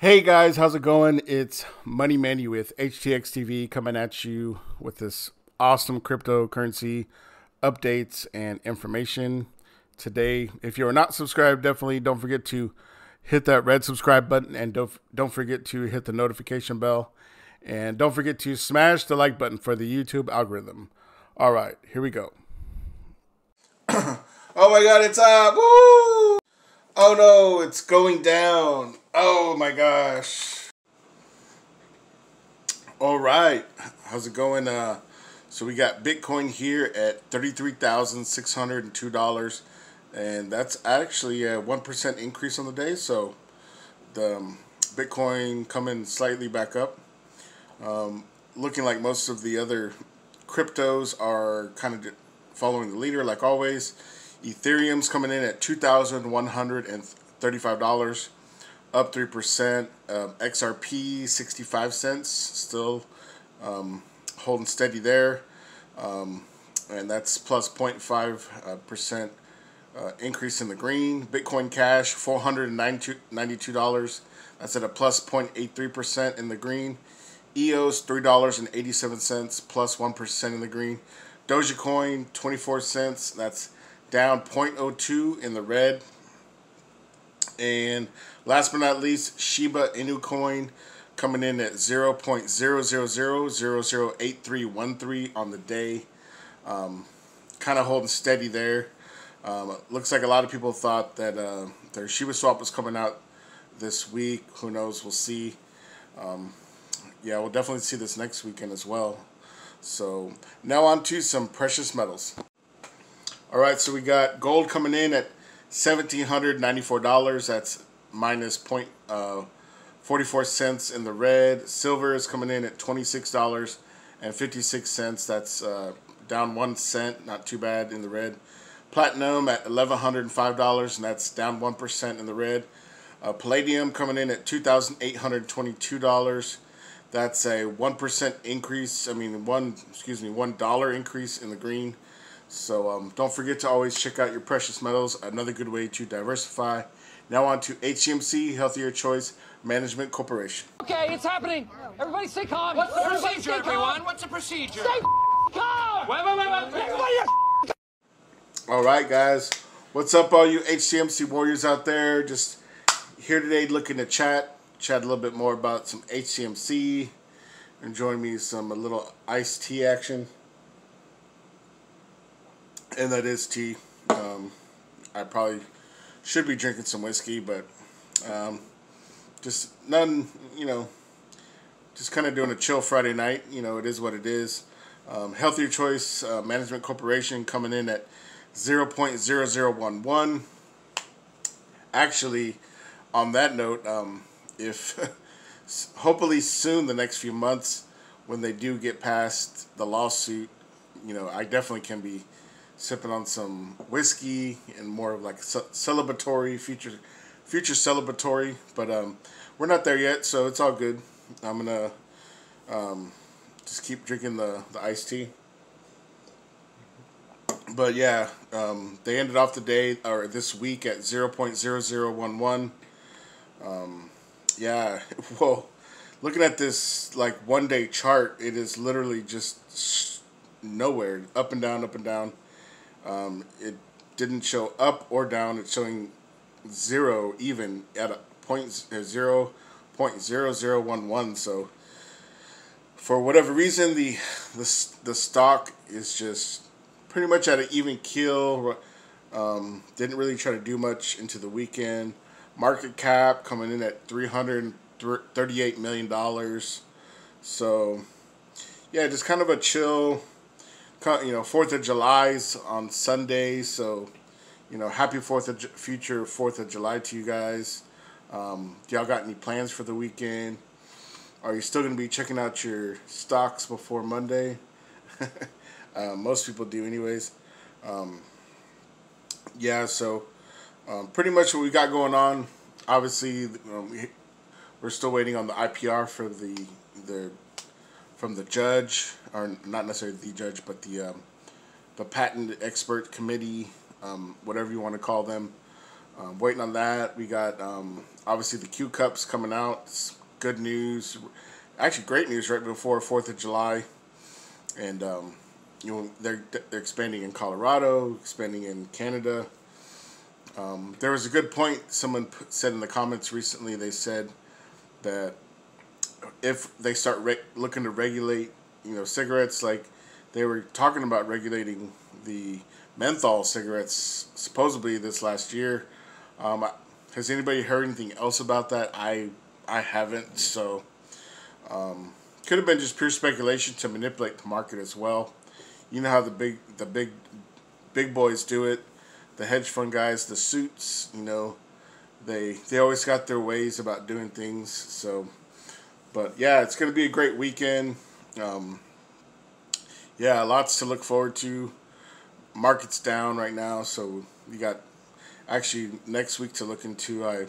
Hey guys, how's it going? It's Money Manny with HTX TV coming at you with this awesome cryptocurrency updates and information today. If you are not subscribed, definitely don't forget to hit that red subscribe button and don't don't forget to hit the notification bell and don't forget to smash the like button for the YouTube algorithm. All right, here we go. oh my god, it's up. Woo! Oh no, it's going down. Oh my gosh. All right. How's it going? Uh, so we got Bitcoin here at $33,602. And that's actually a 1% increase on the day. So the um, Bitcoin coming slightly back up. Um, looking like most of the other cryptos are kind of following the leader like always. Ethereum's coming in at $2,135, up 3%. Um, XRP, 65 cents, still um, holding steady there. Um, and that's plus 0.5% uh, uh, increase in the green. Bitcoin Cash, $492. That's at a plus 0.83% in the green. EOS, $3.87, plus 1 in the green. Dogecoin, 24 cents. That's down 0.02 in the red. And last but not least, Shiba Inu coin coming in at 0.000008313 on the day. Um, kind of holding steady there. Um, looks like a lot of people thought that uh, their Shiba swap was coming out this week. Who knows? We'll see. Um, yeah, we'll definitely see this next weekend as well. So now on to some precious metals. All right, so we got gold coming in at $1,794. That's minus point, uh, 44 cents in the red. Silver is coming in at $26.56. That's uh, down one cent, not too bad in the red. Platinum at $1,105, and that's down 1% in the red. Uh, palladium coming in at $2,822. That's a 1% increase, I mean, one, excuse me, $1 increase in the green. So um, don't forget to always check out your precious metals, another good way to diversify. Now on to HCMC, Healthier Choice Management Corporation. Okay, it's happening. Everybody stay calm. What's the Everybody procedure, stay calm. everyone? What's the procedure? Stay calm. Wait, wait, wait, wait. Everybody All right, guys. What's up, all you HCMC warriors out there? Just here today looking to chat, chat a little bit more about some HCMC, enjoying me some a little iced tea action. And that is tea. Um, I probably should be drinking some whiskey, but um, just none, you know, just kind of doing a chill Friday night. You know, it is what it is. Um, Healthier Choice uh, Management Corporation coming in at 0.0011. Actually, on that note, um, if hopefully soon, the next few months, when they do get past the lawsuit, you know, I definitely can be sipping on some whiskey and more of like celebratory future, future celebratory. But um, we're not there yet, so it's all good. I'm gonna um, just keep drinking the the iced tea. But yeah, um, they ended off the day or this week at zero point zero zero one one. Um, yeah, well, looking at this like one day chart, it is literally just nowhere, up and down, up and down. Um, it didn't show up or down. It's showing zero even at a point uh, zero point zero zero one one. So for whatever reason, the the the stock is just pretty much at an even keel. Um, didn't really try to do much into the weekend. Market cap coming in at three hundred thirty-eight million dollars. So yeah, just kind of a chill you know, Fourth of July's on Sunday, so you know, happy Fourth of future Fourth of July to you guys. Um, do y'all got any plans for the weekend? Are you still gonna be checking out your stocks before Monday? uh, most people do, anyways. Um, yeah, so um, pretty much what we got going on. Obviously, um, we, we're still waiting on the IPR for the the from the judge, or not necessarily the judge, but the um, the patent expert committee, um, whatever you want to call them. Um, waiting on that. We got um, obviously the Q Cups coming out. It's good news. Actually, great news right before Fourth of July, and um, you know they're they're expanding in Colorado, expanding in Canada. Um, there was a good point someone said in the comments recently. They said that if they start looking to regulate, you know, cigarettes, like they were talking about regulating the menthol cigarettes supposedly this last year. Um, has anybody heard anything else about that? I I haven't. So um, could have been just pure speculation to manipulate the market as well. You know how the big the big big boys do it. The hedge fund guys, the suits, you know, they they always got their ways about doing things. So, but yeah, it's gonna be a great weekend. Um, yeah, lots to look forward to. Market's down right now, so you got actually next week to look into. I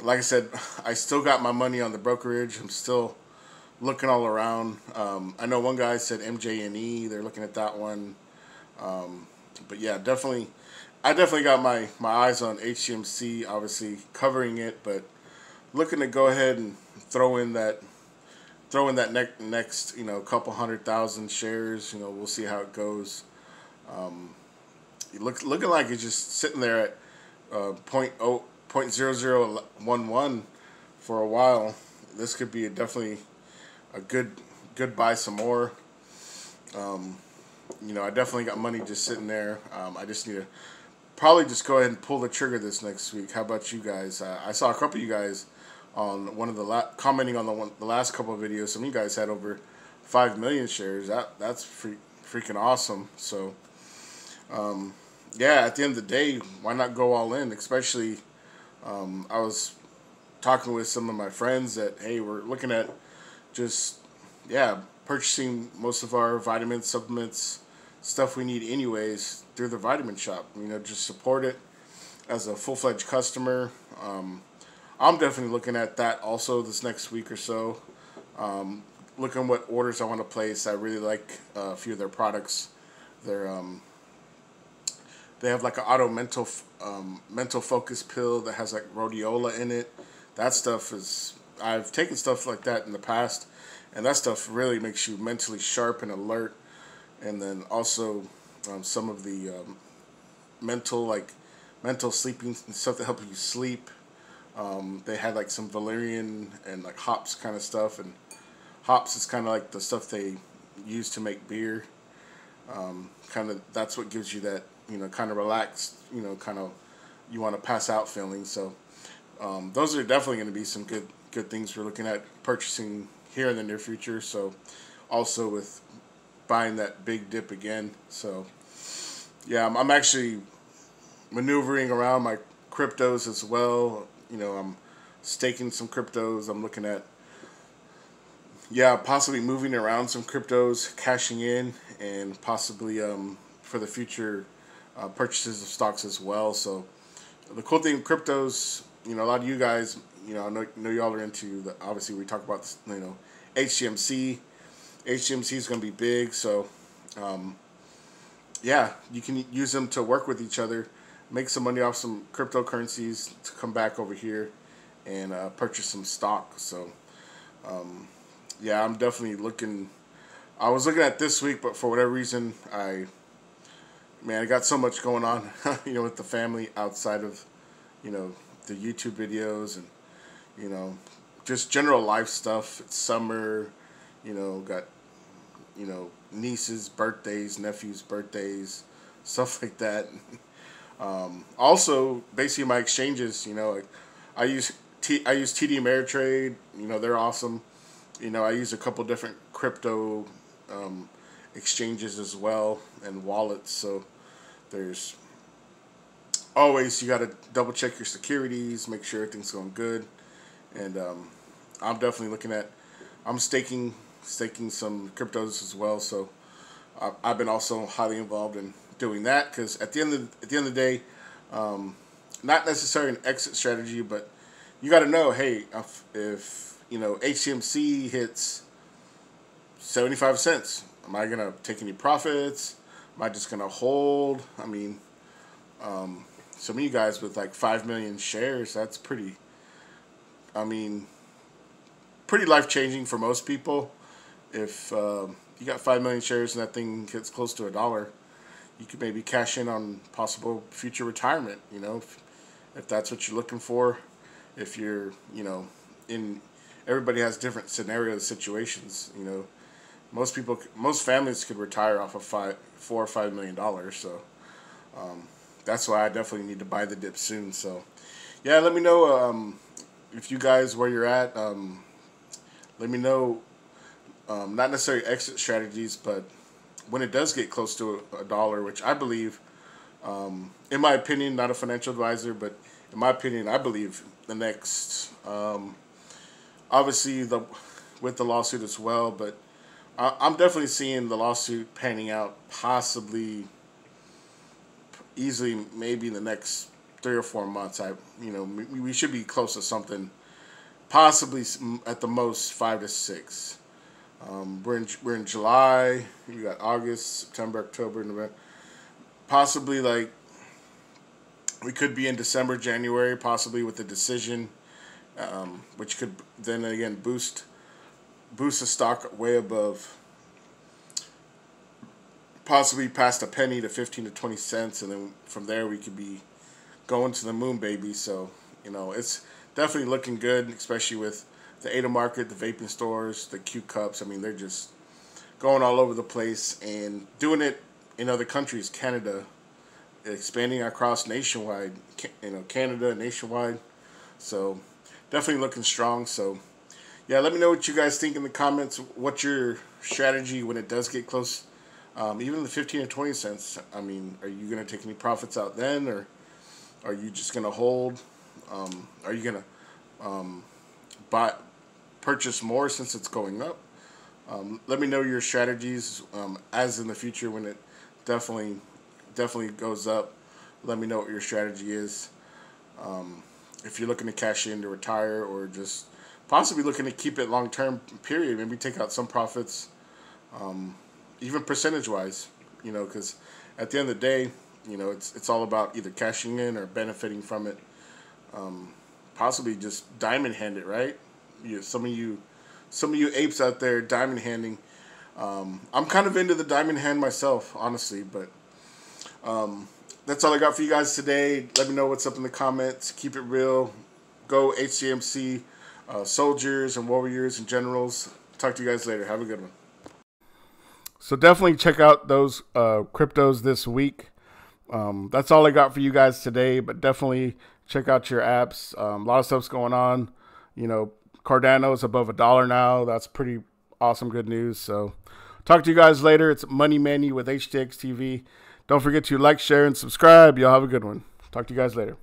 like I said, I still got my money on the brokerage. I'm still looking all around. Um, I know one guy said MJNE. They're looking at that one. Um, but yeah, definitely, I definitely got my, my eyes on HCMC, obviously covering it, but looking to go ahead and throw in that throw in that ne- next you know couple hundred thousand shares. You know, we'll see how it goes. Um, look, looking like it's just sitting there at uh, point oh point zero zero one one for a while. This could be a, definitely a good good buy some more. Um, you know, I definitely got money just sitting there. Um, I just need to probably just go ahead and pull the trigger this next week. How about you guys? Uh, I saw a couple of you guys on one of the la- commenting on the one, the last couple of videos. Some of you guys had over five million shares. That that's free, freaking awesome. So, um, yeah, at the end of the day, why not go all in? Especially, um, I was talking with some of my friends that hey, we're looking at just yeah purchasing most of our vitamins, supplements, stuff we need anyways through the vitamin shop. You know, just support it as a full fledged customer. Um, I'm definitely looking at that also this next week or so. Um, looking what orders I want to place. I really like uh, a few of their products. They're um, they have like an auto mental um, mental focus pill that has like rhodiola in it. That stuff is I've taken stuff like that in the past, and that stuff really makes you mentally sharp and alert. And then also um, some of the um, mental like mental sleeping stuff that helps you sleep. Um, they had like some valerian and like hops kind of stuff, and hops is kind of like the stuff they use to make beer. Um, kind of that's what gives you that you know kind of relaxed you know kind of you want to pass out feeling. So um, those are definitely going to be some good good things we're looking at purchasing here in the near future. So also with buying that big dip again. So yeah, I'm, I'm actually maneuvering around my cryptos as well. You know, I'm staking some cryptos. I'm looking at yeah, possibly moving around some cryptos, cashing in, and possibly um, for the future uh, purchases of stocks as well. So the cool thing with cryptos, you know, a lot of you guys, you know, I know, know y'all are into the, obviously we talk about, you know, HCMC. HCMC is going to be big. So, um, yeah, you can use them to work with each other, make some money off some cryptocurrencies to come back over here and uh, purchase some stock. So, um, yeah, I'm definitely looking. I was looking at this week, but for whatever reason, I man, I got so much going on, you know, with the family outside of, you know, the YouTube videos and, you know, just general life stuff. It's summer, you know, got, you know, nieces' birthdays, nephews' birthdays, stuff like that. Um, also, basically my exchanges, you know, I, I use T, I use TD Ameritrade. You know, they're awesome. You know, I use a couple different crypto um, exchanges as well and wallets. So there's always you got to double check your securities, make sure everything's going good. And um, I'm definitely looking at I'm staking staking some cryptos as well. So I've been also highly involved in doing that because at the end of at the end of the day, um, not necessarily an exit strategy, but you got to know, hey, if, if you know HCMC hits seventy five cents, am I gonna take any profits? Am I just gonna hold? I mean, um, some of you guys with like five million shares, that's pretty. I mean, pretty life changing for most people. If um, you got five million shares and that thing gets close to a dollar, you could maybe cash in on possible future retirement. You know, if, if that's what you're looking for. If you're, you know, in everybody has different scenarios, situations. You know, most people, most families could retire off of five, four or five million dollars. So um, that's why I definitely need to buy the dip soon. So yeah, let me know um, if you guys where you're at. Um, let me know. Um, not necessarily exit strategies, but when it does get close to a, dollar, which I believe, um, in my opinion, not a financial advisor, but in my opinion, I believe the next, um, obviously the with the lawsuit as well, but I, I'm definitely seeing the lawsuit panning out, possibly, easily, maybe in the next three or four months. I, you know, we, we should be close to something, possibly at the most five to six. Um, we're in we're in July. You got August, September, October, November. Possibly like we could be in December, January, possibly with a decision, um, which could then again boost boost the stock way above, possibly past a penny to fifteen to twenty cents, and then from there we could be going to the moon, baby. So you know it's definitely looking good, especially with the Ada Market, the vaping stores, the Q cups. I mean, they're just going all over the place and doing it in other countries, Canada, expanding across nationwide, you know, Canada, nationwide. So definitely looking strong. So yeah, let me know what you guys think in the comments. What's your strategy when it does get close? Um, even the 15 or 20 cents. I mean, are you going to take any profits out then or are you just going to hold? Um, are you going to um, buy, purchase more since it's going up? Um, let me know your strategies um, as in the future when it definitely definitely goes up. Let me know what your strategy is. Um, if you're looking to cash in to retire or just possibly looking to keep it long term period, maybe take out some profits, um, even percentage wise, you know, because at the end of the day, you know, it's it's all about either cashing in or benefiting from it. Um, possibly just diamond hand it, right? You, some of you, some of you apes out there diamond handing. Um, I'm kind of into the diamond hand myself, honestly, but um, that's all I got for you guys today. Let me know what's up in the comments. Keep it real. Go HCMC, uh, soldiers and warriors and generals. Talk to you guys later. Have a good one. So definitely check out those uh, cryptos this week. Um, that's all I got for you guys today. But definitely check out your apps. Um, a lot of stuff's going on. You know, Cardano's above a dollar now. That's pretty awesome, good news. So talk to you guys later. It's Money Manny with HTX TV. Don't forget to like, share, and subscribe. Y'all have a good one. Talk to you guys later.